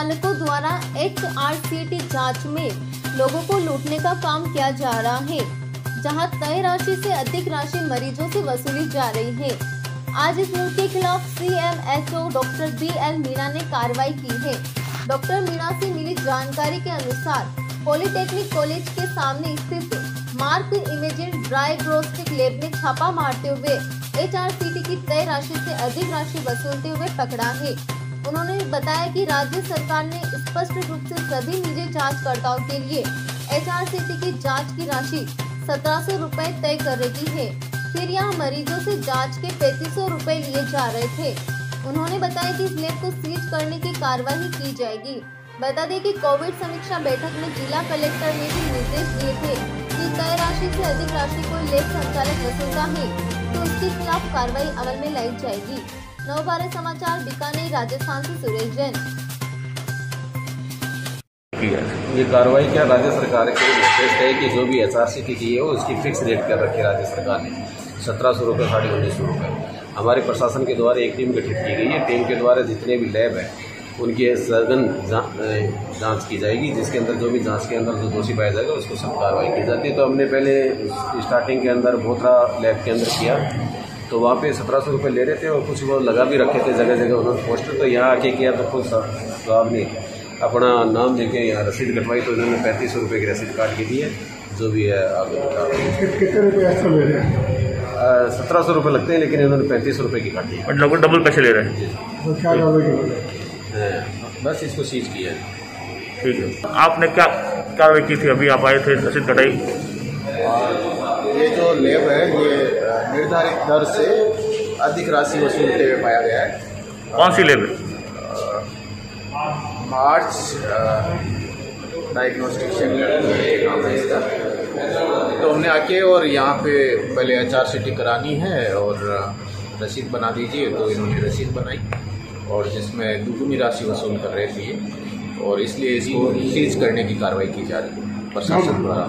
चालकों द्वारा H R C T जाँच में लोगों को लूटने का काम किया जा रहा है, जहाँ तय राशि से अधिक राशि मरीजों से वसूली जा रही है। आज इस मुद्दे के खिलाफ C M H O doctor B L Meena ने कार्रवाई की है। डॉक्टर मीणा से मिली जानकारी के अनुसार पॉलिटेक्निक कॉलेज के सामने स्थित mark imaging diagnostic lab में छापा मारते हुए एच आर सी टी की तय राशि से अधिक राशि वसूलते हुए पकड़ा है। उन्होंने बताया कि राज्य सरकार ने स्पष्ट रूप से सभी निजी जांचकर्ताओं के लिए एचआरसीटी की जाँच की राशि सत्रह सौ रूपए तय कर रही है। फिर यहाँ मरीजों से जाँच के पैंतीस सौ रूपए लिए जा रहे थे। उन्होंने बताया कि इस लैब को सीज करने की कार्यवाही की जाएगी। बता दें कि कोविड समीक्षा बैठक में जिला कलेक्टर ने भी निर्देश दिए थे कि तय राशि से अधिक राशि को लैब संचालक वसूलता है तो उसके खिलाफ कार्रवाई अमल में लाई जाएगी। समाचार, बीकानेर, राजस्थान से सुरेश जैन। ये कार्रवाई क्या राज्य सरकार के निर्देश है कि जो भी एच आर सी की है, उसकी फिक्स रेट कर रखी राज्य सरकार ने। सत्रह सौ रुपये साढ़े उन्नीस सौ रुपये हमारे प्रशासन के द्वारा एक टीम गठित की गई है। टीम के द्वारा जितने भी लैब हैं, उनकी सघन जाँच की जाएगी। जिसके अंदर जो भी जाँच के अंदर जो दोषी पाया जाएगा, उसको सब कार्रवाई की जाती है। तो हमने पहले स्टार्टिंग के अंदर बोथरा लैब के अंदर किया। तो वहाँ पे सत्रह सौ रुपये ले रहे थे और कुछ वो लगा भी रखे थे जगह जगह उन्होंने पोस्टर तो यहाँ आके किया तो खुद साहब ने अपना नाम देके यहाँ रसीद कटवाई तो इन्होंने पैंतीस सौ रुपये की रसीद काट के दी है जो भी है आगे कितने एक्स्ट्रा ले रहे हैं? सत्रह सौ रुपये लगते हैं लेकिन इन्होंने पैंतीस सौ रुपये की काटी है। और लगभग डबल पैसे ले रहे हैं। तो हाँ, बस इसको सीज किया है। ठीक है। आपने क्या कार्रवाई की थी? अभी आप आए थे रसीद कटाई? ये जो लेब है ये निर्धारित दर से अधिक राशि वसूलते हुए पाया गया है। कौन सी लेब मार्च डायग्नोस्टिक सेंटर नाम है इसका। तो हमने आके और यहाँ पे पहले एच आर सी टी करानी है और रसीद बना दीजिए तो इन्होंने रसीद बनाई और जिसमें दुगुनी राशि वसूल कर रहे थे और इसलिए इसको सीज करने की कार्रवाई की जा रही है प्रशासन द्वारा।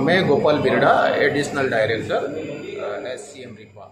मैं Gopal Birda additional director S C M रिकवा